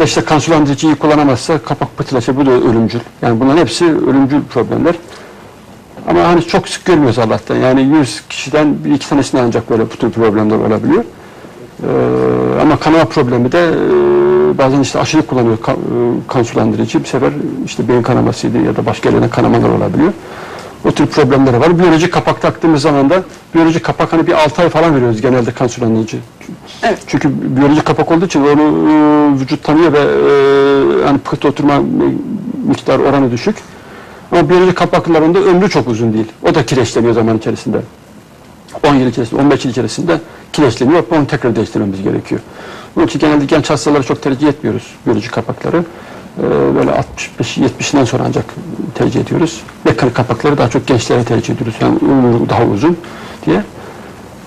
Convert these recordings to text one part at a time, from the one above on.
da işte kan sulandırıcıyı kullanamazsa kapak pıhtılaşır. Bu da ölümcül. Yani bunların hepsi ölümcül problemler. Ama hani çok sık görmüyoruz Allah'tan. Yani 100 kişiden bir iki tanesinde ancak böyle bu tür problemler olabiliyor. Ee, ama kanama problemi de e, bazen işte aşırı kullanıyor e, kan sulandırıcı. Bir sefer işte beyin kanamasıydı ya da başka yerlerine kanamalar olabiliyor. Tür problemleri var. Biyolojik kapak taktığımız zaman da biyolojik kapak hani bir 6 ay falan veriyoruz genelde kan sulandırıcı. Evet. Çünkü biyolojik kapak olduğu için onu e, vücut tanıyor ve e, hani pıhtı oturma mi- miktar oranı düşük. Ama biyolojik kapakların da ömrü çok uzun değil. O da kireçleniyor zaman içerisinde. 10 yıl içerisinde, 15 yıl içerisinde kireçleniyor. Onu tekrar değiştirmemiz gerekiyor. Onun için genelde genç hastalara çok tercih etmiyoruz biyolojik kapakları. Ee, böyle 65-70'den sonra ancak tercih ediyoruz. Mekanik kapakları daha çok gençlere tercih ediyoruz. Yani ömrü daha uzun diye.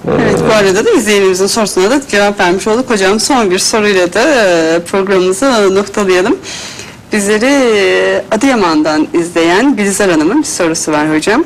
Evet bu arada da izleyenimizin sorusuna da cevap vermiş olduk. Hocam son bir soruyla da e, programımızı noktalayalım. Bizleri e, Adıyaman'dan izleyen Bilizar Hanım'ın bir sorusu var hocam.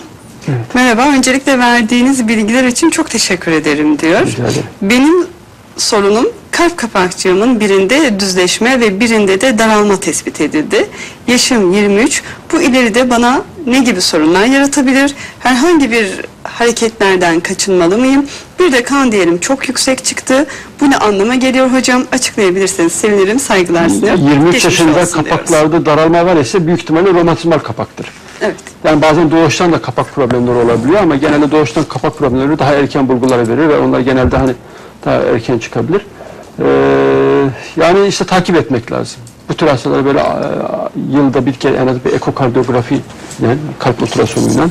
Merhaba, öncelikle verdiğiniz bilgiler için çok teşekkür ederim diyor. Rica ederim. Benim sorunum kalp kapakçığımın birinde düzleşme ve birinde de daralma tespit edildi. Yaşım 23. Bu ileride bana ne gibi sorunlar yaratabilir? Herhangi bir hareketlerden kaçınmalı mıyım? Bir de kan değerim çok yüksek çıktı. Bu ne anlama geliyor hocam? Açıklayabilirseniz sevinirim. Saygılar sunuyorum. 23 Geçmiş yaşında olsun diyoruz. kapaklarda daralma var ise büyük ihtimalle romatizmal kapaktır. Evet. Yani bazen doğuştan da kapak problemleri olabiliyor ama genelde doğuştan kapak problemleri daha erken bulguları verir ve onlar genelde hani daha erken çıkabilir. Ee, yani işte takip etmek lazım. Bu tür hastaları böyle e, yılda bir kere en az bir ekokardiyografi yani kalp ultrasonuyla